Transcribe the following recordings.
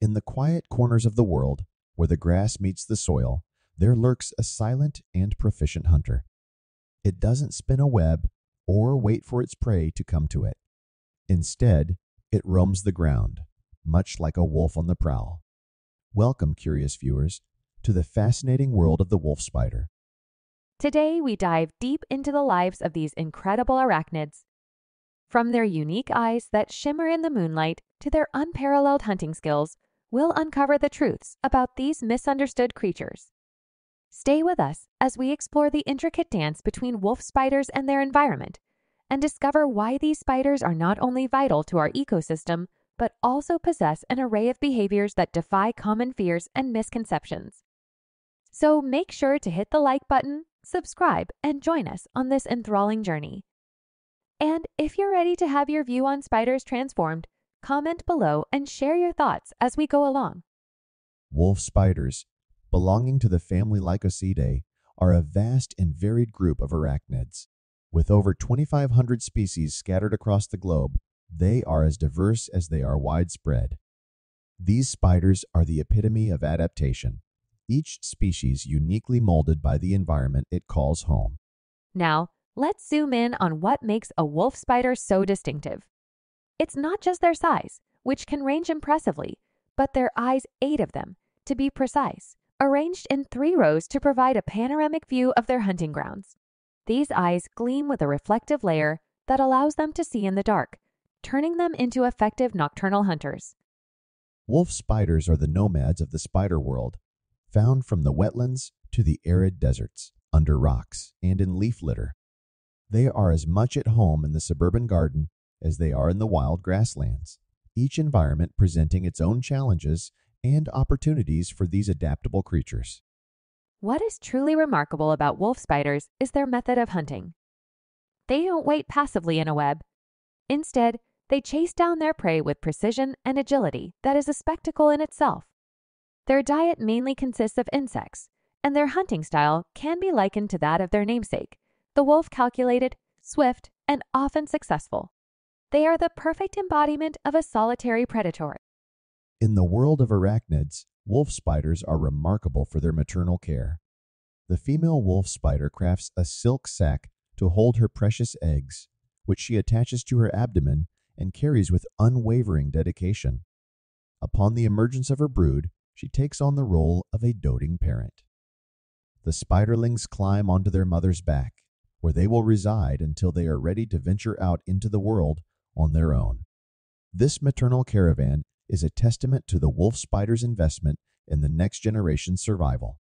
In the quiet corners of the world, where the grass meets the soil, there lurks a silent and proficient hunter. It doesn't spin a web or wait for its prey to come to it. Instead, it roams the ground, much like a wolf on the prowl. Welcome, curious viewers, to the fascinating world of the wolf spider. Today, we dive deep into the lives of these incredible arachnids. From their unique eyes that shimmer in the moonlight to their unparalleled hunting skills, we'll uncover the truths about these misunderstood creatures. Stay with us as we explore the intricate dance between wolf spiders and their environment and discover why these spiders are not only vital to our ecosystem, but also possess an array of behaviors that defy common fears and misconceptions. So make sure to hit the like button, subscribe, and join us on this enthralling journey. And if you're ready to have your view on spiders transformed, comment below and share your thoughts as we go along. Wolf spiders, belonging to the family Lycosidae, are a vast and varied group of arachnids. With over 2,500 species scattered across the globe, they are as diverse as they are widespread. These spiders are the epitome of adaptation, each species uniquely molded by the environment it calls home. Now, let's zoom in on what makes a wolf spider so distinctive. It's not just their size, which can range impressively, but their eyes, eight of them, to be precise, arranged in three rows to provide a panoramic view of their hunting grounds. These eyes gleam with a reflective layer that allows them to see in the dark, turning them into effective nocturnal hunters. Wolf spiders are the nomads of the spider world, found from the wetlands to the arid deserts, under rocks, and in leaf litter. They are as much at home in the suburban garden as they are in the wild grasslands, each environment presenting its own challenges and opportunities for these adaptable creatures. What is truly remarkable about wolf spiders is their method of hunting. They don't wait passively in a web. Instead, they chase down their prey with precision and agility that is a spectacle in itself. Their diet mainly consists of insects, and their hunting style can be likened to that of their namesake, the wolf calculated, swift, and often successful. They are the perfect embodiment of a solitary predator. In the world of arachnids, Wolf spiders are remarkable for their maternal care. The female wolf spider crafts a silk sac to hold her precious eggs, which she attaches to her abdomen and carries with unwavering dedication. Upon the emergence of her brood, she takes on the role of a doting parent. The spiderlings climb onto their mother's back, where they will reside until they are ready to venture out into the world on their own. This maternal caravan is a testament to the wolf spider's investment in the next generation's survival.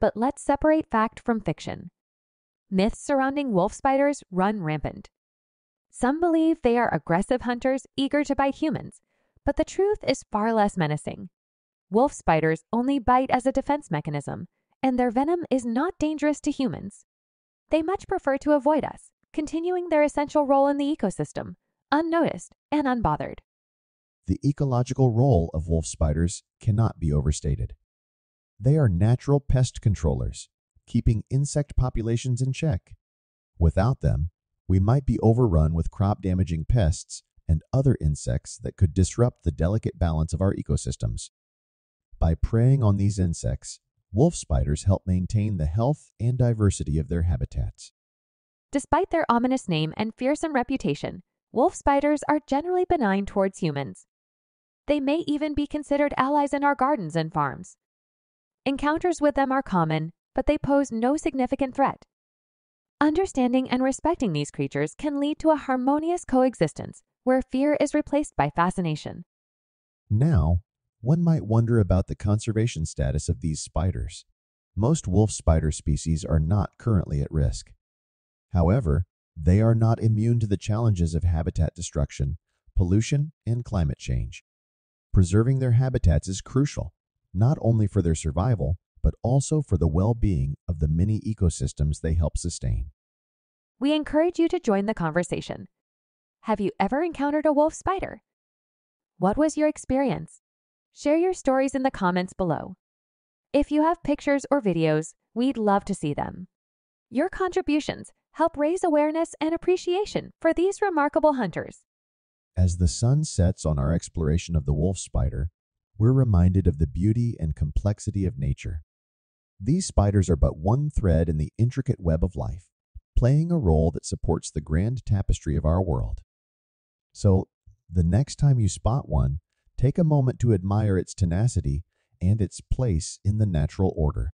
But let's separate fact from fiction. Myths surrounding wolf spiders run rampant. Some believe they are aggressive hunters eager to bite humans, but the truth is far less menacing. Wolf spiders only bite as a defense mechanism, and their venom is not dangerous to humans. They much prefer to avoid us, continuing their essential role in the ecosystem, unnoticed and unbothered. The ecological role of wolf spiders cannot be overstated. They are natural pest controllers, keeping insect populations in check. Without them, we might be overrun with crop damaging pests and other insects that could disrupt the delicate balance of our ecosystems. By preying on these insects, wolf spiders help maintain the health and diversity of their habitats. Despite their ominous name and fearsome reputation, wolf spiders are generally benign towards humans. They may even be considered allies in our gardens and farms. Encounters with them are common, but they pose no significant threat. Understanding and respecting these creatures can lead to a harmonious coexistence where fear is replaced by fascination. Now, one might wonder about the conservation status of these spiders. Most wolf spider species are not currently at risk. However, they are not immune to the challenges of habitat destruction, pollution, and climate change. Preserving their habitats is crucial, not only for their survival, but also for the well being of the many ecosystems they help sustain. We encourage you to join the conversation. Have you ever encountered a wolf spider? What was your experience? Share your stories in the comments below. If you have pictures or videos, we'd love to see them. Your contributions help raise awareness and appreciation for these remarkable hunters. As the sun sets on our exploration of the wolf spider, we're reminded of the beauty and complexity of nature. These spiders are but one thread in the intricate web of life, playing a role that supports the grand tapestry of our world. So, the next time you spot one, take a moment to admire its tenacity and its place in the natural order.